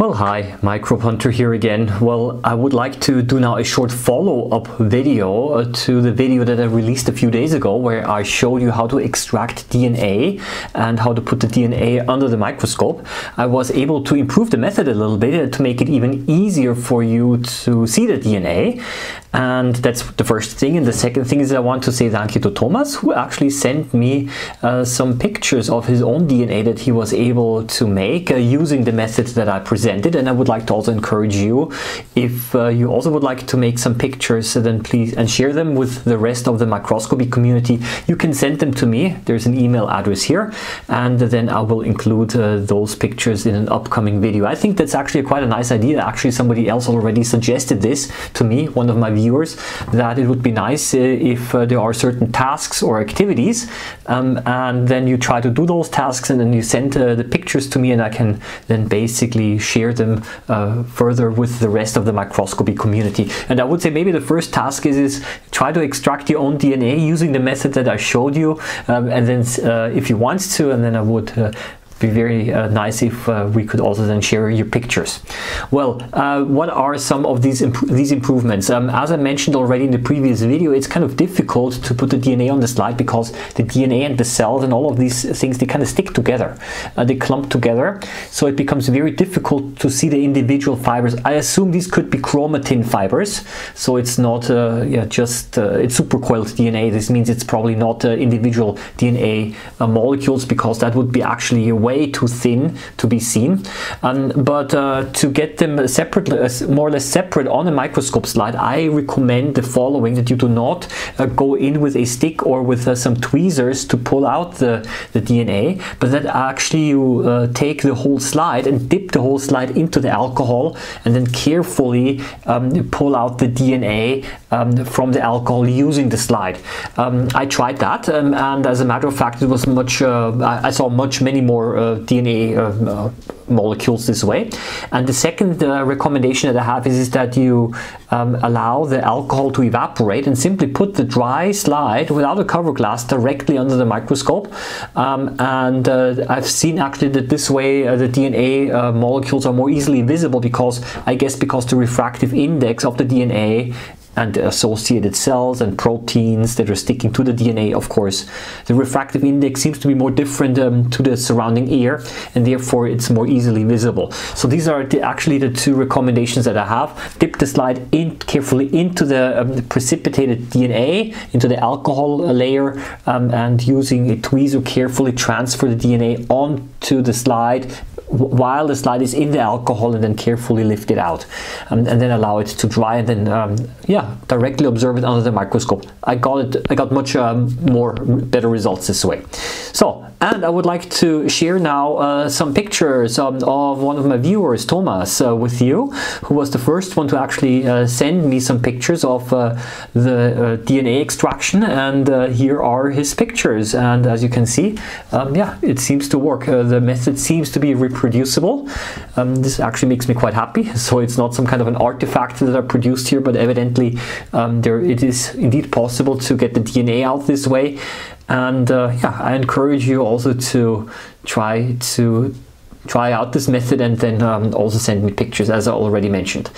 Well, hi, Microbe Hunter here again. Well, I would like to do now a short follow-up video uh, to the video that I released a few days ago where I showed you how to extract DNA and how to put the DNA under the microscope. I was able to improve the method a little bit to make it even easier for you to see the DNA. And that's the first thing. And the second thing is I want to say thank you to Thomas who actually sent me uh, some pictures of his own DNA that he was able to make uh, using the method that I presented. And I would like to also encourage you if uh, you also would like to make some pictures then please and share them with the rest of the microscopy community. You can send them to me. There's an email address here. And then I will include uh, those pictures in an upcoming video. I think that's actually quite a nice idea. Actually somebody else already suggested this to me one of my viewers that it would be nice uh, if uh, there are certain tasks or activities um, and then you try to do those tasks and then you send uh, the pictures to me and I can then basically share them uh, further with the rest of the microscopy community. And I would say maybe the first task is, is try to extract your own DNA using the method that I showed you. Um, and then if you want to, and then I would be very uh, nice if uh, we could also then share your pictures. Well, uh, what are some of these imp these improvements? Um, as I mentioned already in the previous video, it's kind of difficult to put the DNA on the slide because the DNA and the cells and all of these things they kind of stick together, uh, they clump together, so it becomes very difficult to see the individual fibers. I assume these could be chromatin fibers, so it's not uh, yeah just uh, it's supercoiled DNA. This means it's probably not individual DNA molecules because that would be actually a way way too thin to be seen. Um, but uh, to get them separately, uh, more or less separate on a microscope slide, I recommend the following, that you do not uh, go in with a stick or with uh, some tweezers to pull out the, the DNA, but that actually you uh, take the whole slide and dip the whole slide into the alcohol and then carefully um, pull out the DNA um, from the alcohol using the slide. Um, I tried that um, and as a matter of fact it was much, uh, I saw much many more DNA uh, molecules this way. And the second uh, recommendation that I have is, is that you um, allow the alcohol to evaporate and simply put the dry slide without a cover glass directly under the microscope. Um, and uh, I've seen actually that this way uh, the DNA uh, molecules are more easily visible because I guess because the refractive index of the DNA and the associated cells and proteins that are sticking to the DNA, of course. The refractive index seems to be more different um, to the surrounding air and therefore it's more easily visible. So these are the, actually the two recommendations that I have. Dip the slide in carefully into the, um, the precipitated DNA, into the alcohol layer um, and using a tweezer carefully transfer the DNA onto the slide while the slide is in the alcohol and then carefully lift it out um, and then allow it to dry and then um, yeah directly observe it under the microscope I got it I got much um, more better results this way so and I would like to share now uh, some pictures um, of one of my viewers, Thomas, uh, with you, who was the first one to actually uh, send me some pictures of uh, the uh, DNA extraction. And uh, here are his pictures. And as you can see, um, yeah, it seems to work. the method seems to be reproducible. Um, this actually makes me quite happy. So it's not some kind of an artifact that I produced here, but evidently um, there it is indeed possible to get the DNA out this way and uh, yeah I encourage you also to try to try out this method and then um, also send me pictures as I already mentioned.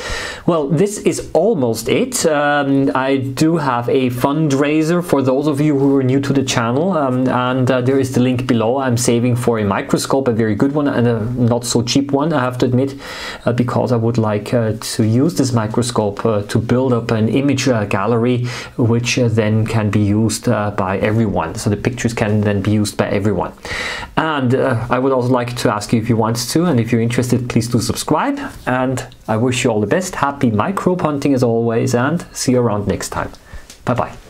Well, this is almost it. Um, I do have a fundraiser for those of you who are new to the channel um, and uh, there is the link below. I'm saving for a microscope, a very good one and a not so cheap one, I have to admit, uh, because I would like uh, to use this microscope uh, to build up an image uh, gallery which uh, then can be used by everyone. So the pictures can then be used by everyone. And I would also like to ask you if you want to and if you're interested please do subscribe and I wish you all the best. Happy microbe hunting as always and see you around next time. Bye bye